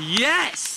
Yes!